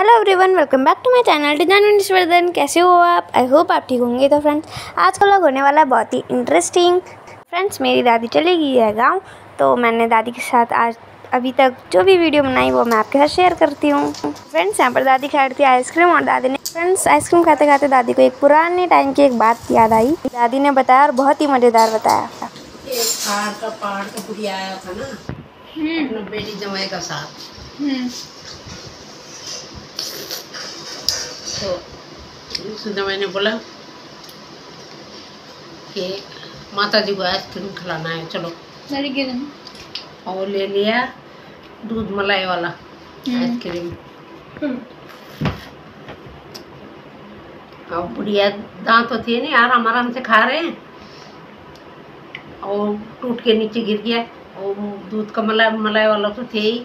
Hello everyone welcome back to my channel design Vishwardhan कैसे हो आप? आई होप आप ठीक होंगे। तो फ्रेंड्स आज का लोग होने वाला है बहुत ही इंटरेस्टिंग फ्रेंड्स मेरी दादी चली गई है गाँव। तो मैंने दादी के साथ आज अभी तक जो भी वीडियो बनाई वो मैं आपके साथ शेयर करती हूँ। फ्रेंड्स यहाँ पर दादी खा रही थी आइसक्रीम और दादी ने फ्रेंड्स आइसक्रीम खाते खाते दादी को एक पुराने टाइम की एक बात याद आई। दादी ने बताया और बहुत ही मज़ेदार बताया। पहाड़ का पहाड़ का आया था ना बेटी जमाई का साथ। तो उस जमाई ने बोला कि माता जी को आइसक्रीम खिलाना है चलो। और वो ले लिया दूध मलाई वाला आइसक्रीम। और बुढ़िया दांत तो थे नहीं आराम आराम से खा रहे हैं। और टूट के नीचे गिर गया। और दूध का मलाई मलाई वाला तो थे ही।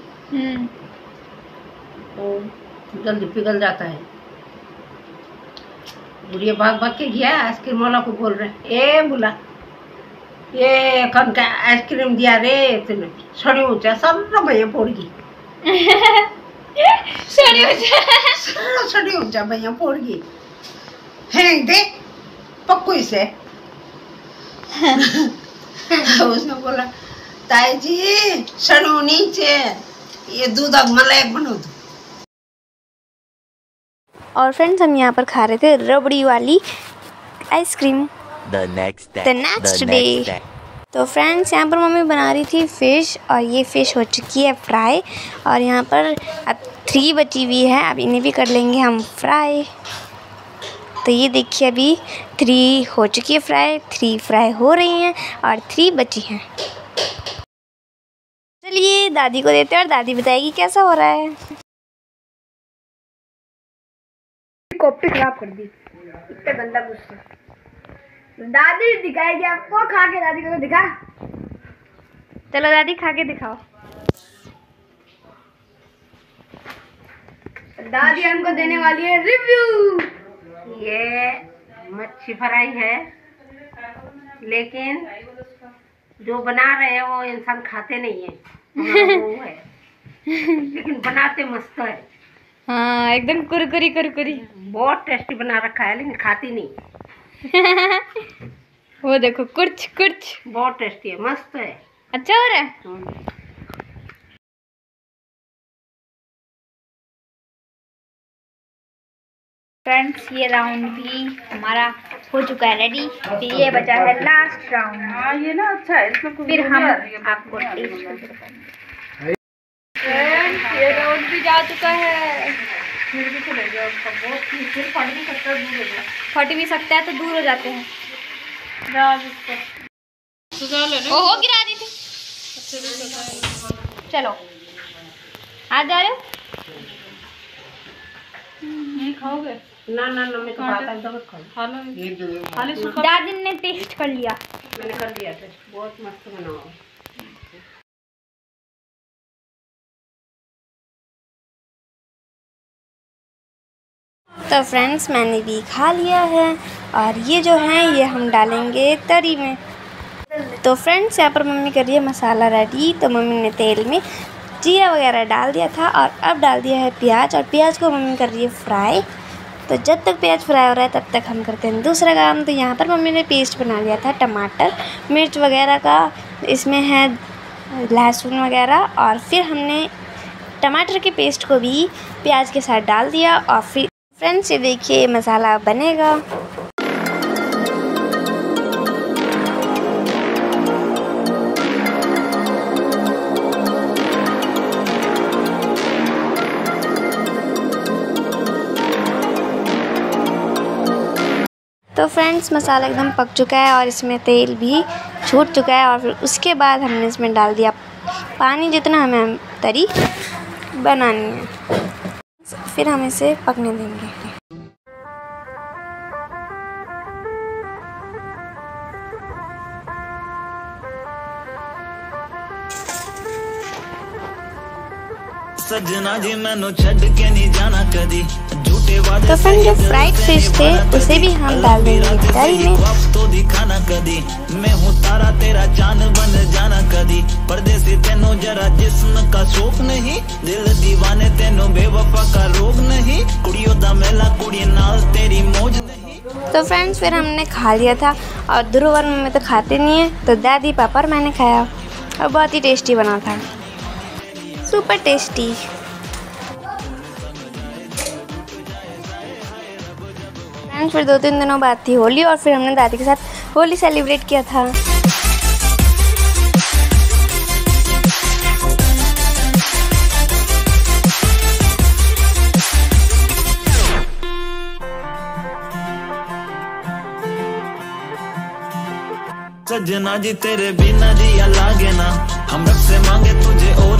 वो जल्दी पिघल जाता है। बुढ़िया भाग भाग के गया आइसक्रीम वाला को बोल रहे ए बोला। ये कौन का आइसक्रीम दिया रे तूने सड़ी ऊँचा सब भैया फोड़ गई। सारा सड़ी ऊँचा भैया फोड़ गई। हैंग दे पक्को से। उसने बोला ताई जी सड़ू नीचे। ये दूध अब मलाई बनो दो। और फ्रेंड्स हम यहाँ पर खा रहे थे रबड़ी वाली ice cream day. Next day. तो फ्रेंड्स यहाँ पर मम्मी बना रही थी फ़िश और ये फ़िश हो चुकी है फ्राई और यहाँ पर अब थ्री बची हुई है अब इन्हें भी कर लेंगे हम फ्राई तो ये देखिए अभी थ्री हो चुकी है फ्राई थ्री फ्राई हो रही हैं और थ्री बची हैं। चलिए दादी को देते हैं और दादी बताएगी कैसा हो रहा है। कॉपी खराब कर दी। इतना गंदा गुस्सा दादी दिखाएगी आपको खा के दादी को तो दिखा। चलो दादी खा के दिखाओ। दादी हमको देने वाली है रिव्यू ये मच्छी फ्राई है। लेकिन जो बना रहे हैं वो इंसान खाते नहीं है। है। लेकिन बनाते मस्त है। हाँ एकदम कुरकुरी कुरकुरी। बहुत टेस्टी बना रखा है लेकिन खाती नहीं। वो देखो कुछ कुछ बहुत टेस्टी है मस्त है। अच्छा हो रहा है? फ्रेंड्स ये राउंड भी हमारा हो चुका है रेडी फिर ये बचा है लास्ट राउंड हाँ ये ना अच्छा है इसमें फिर हम आपको टेस्ट करके बताएँगे फ्रेंड्स ये राउंड भी जा चुका है फिर भी चले जाओ बहुत फिर पढ़ भी सकता है दूर हो। जाए फट भी सकता है तो दूर हो जाते हैं। ओहो गिरा दी थी। चलो। आ जा रहे हो? ना ना ना मैं तो खाता खाऊं दादी ने टेस्ट कर लिया। मैंने कर दिया टेस्ट बहुत मस्त बना तो फ्रेंड्स मैंने भी खा लिया है। और ये जो है, ये हम डालेंगे तरी में। तो फ्रेंड्स यहाँ पर मम्मी कर रही है मसाला रेडी। तो मम्मी ने तेल में जीरा वगैरह डाल दिया था और अब डाल दिया है प्याज। और प्याज को मम्मी कर रही है फ्राई। तो जब तक प्याज फ्राई हो रहा है, तब तक हम करते हैं दूसरा काम। तो यहाँ पर मम्मी ने पेस्ट बना लिया था टमाटर, मिर्च वगैरह का। इसमें है लहसुन वगैरह। और फिर हमने टमाटर के पेस्ट को भी प्याज के साथ डाल दिया और फिर फ्रेंड्स ये देखिए मसाला बनेगा। तो फ्रेंड्स मसाला एकदम पक चुका है और इसमें तेल भी छूट चुका है और फिर उसके बाद हमने इसमें डाल दिया पानी जितना हमें तरी बनानी है। फिर हम इसे पकने देंगे। सजना जी मैनू छड़ के नहीं जाना कदी। तो फ्रेंड जो फ्राइड फ़िश थे उसे भी हम डाल देंगे में। तो दिखाना कदी मैं हूँ तारा तेरा बन जाना कदी परदेसी तेनो जरा जिस्म का नहीं दिल दीवाने तेनो बेवफा का रोग नहीं। कुड़ियों दा मेला कुड़ी नाल तेरी मौज तो फ्रेंड्स फिर हमने खा लिया था और ध्रुव में तो खाते नहीं है तो दादी पापा और मैंने खाया। और बहुत ही टेस्टी बना था। सुपर टेस्टी फ्रेंड्स फिर दो तीन दिनों बाद थी होली और फिर हमने दादी के साथ होली सेलिब्रेट किया था। सजना जी, तेरे बिना जिया लागे ना। हम रब से मांगे तुझे और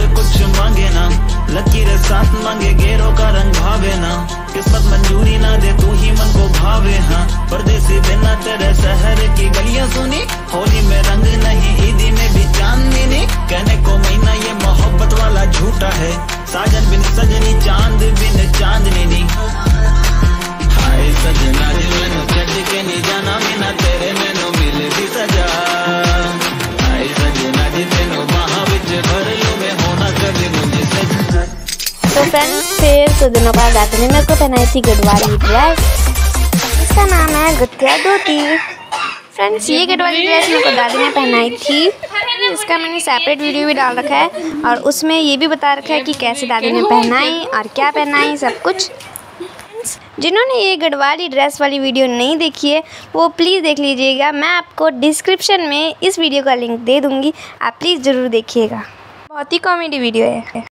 दादी ने मेरे को पहनाई थी गढ़वाली ड्रेस इसका नाम है गुत्तिया धोती। फ्रेंड्स ये गढ़वाली ड्रेस मेरे को दादी ने पहनाई थी। इसका मैंने सेपरेट वीडियो भी डाल रखा है और उसमें ये भी बता रखा है कि कैसे दादी ने पहनाई और क्या पहनाई, सब कुछ। जिन्होंने ये गढ़वाली ड्रेस वाली वीडियो नहीं देखी है, वो प्लीज़ देख लीजिएगा। मैं आपको डिस्क्रिप्शन में इस वीडियो का लिंक दे दूँगी। आप प्लीज़ ज़रूर देखिएगा। बहुत ही कॉमेडी वीडियो है।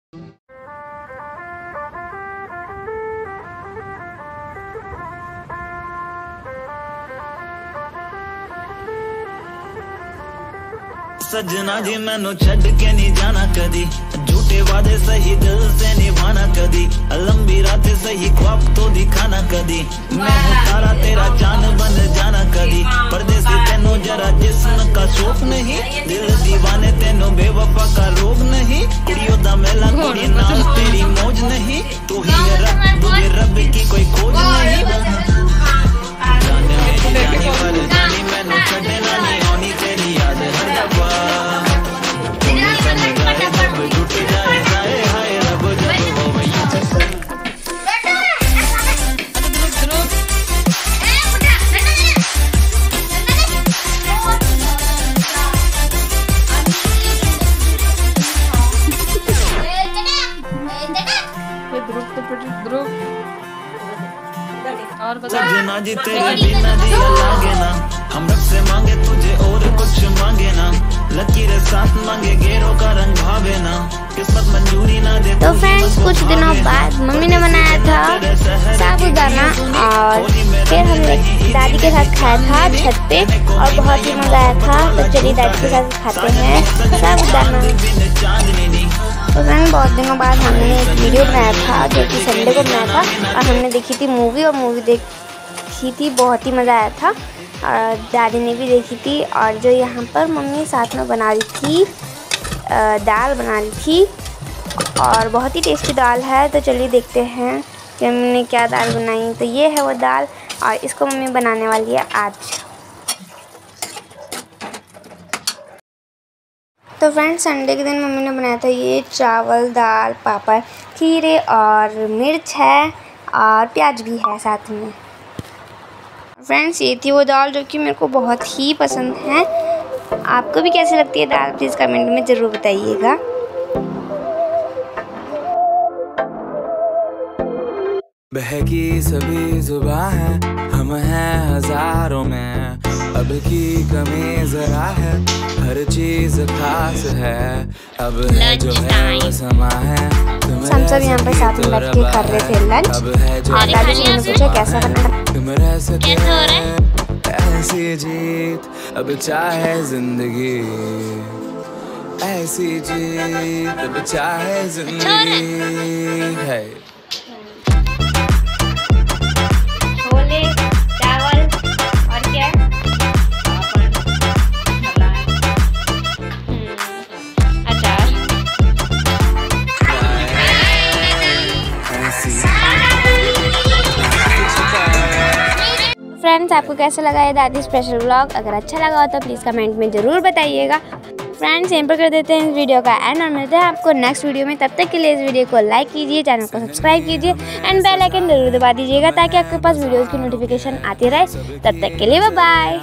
सजना जी, मैनू छड़ के नहीं जाना कदी। झूठे वादे सही दिल से निभाना कदी। लंबी रात सही ख्वाब तो दिखाना कदी। मैं तारा, तेरा चाँद बन जाना कदी। परदेसी तेनू जरा जिस्म का शौक नहीं। दिल दीवाने तेनो बेवफा का रोग नहीं। कुड़ियों दा मेला कुड़ी नाल तेरी मौज नहीं। तू ही रब रब की सजना जी तेरे बिना दिया लागे ना। हम रब से मांगे तुझे और कुछ मांगे ना। लकीर साथ मांगे गेरों का रंग भावे ना। किस्मत मंजूरी ना दे तो फ्रेंड्स कुछ दिनों बाद मम्मी ने बनाया था साबूदाना और फिर हमने दादी के साथ खाया था छत पे और बहुत ही मज़ा आया था। तो चलिए दादी के साथ खाते हैं साबूदाना। तो फ्रेंड बहुत दिनों बाद हमने एक वीडियो बनाया था जो कि संडे को बनाया था। और हमने देखी थी मूवी और मूवी देखी थी, बहुत ही मज़ा आया था। और दादी ने भी देखी थी और जो यहाँ पर मम्मी साथ में बना रही थी दाल बना रही थी और बहुत ही टेस्टी दाल है। तो चलिए देखते हैं कि मम्मी ने क्या दाल बनाई। तो ये है वो दाल और इसको मम्मी बनाने वाली है आज। तो फ्रेंड्स संडे के दिन मम्मी ने बनाया था ये चावल, दाल, पापड़, खीरे और मिर्च है और प्याज भी है साथ में। फ्रेंड्स, ये थी वो दाल जो कि मेरे को बहुत ही पसंद है। आपको भी कैसी लगती है दाल प्लीज़ कमेंट में ज़रूर बताइएगा। बहकी सभी जुबा है हम हैं हज़ारों में। अब की कमी जरा है हर चीज़ खास है। अब है जो है वो समा है हम सब यहाँ पे साथ में बैठ के कर रहे थे लंच अब है जो और दादी जी ने पूछा कैसा बना? तुम रह सके ऐसी जीत अब चाहे ज़िंदगी। ऐसी जीत अब चाहे ज़िंदगी। है। फ्रेंड्स आपको कैसा लगा ये दादी स्पेशल ब्लॉग अगर अच्छा लगा हो तो प्लीज़ कमेंट में ज़रूर बताइएगा। फ्रेंड्स यहीं पर कर देते हैं इस वीडियो का एंड और मिलते हैं आपको नेक्स्ट वीडियो में। तब तक के लिए इस वीडियो को लाइक कीजिए चैनल को सब्सक्राइब कीजिए एंड बेल आइकन ज़रूर दबा दीजिएगा ताकि आपके पास वीडियोज़ की नोटिफिकेशन आती रहे। तब तक के लिए बाय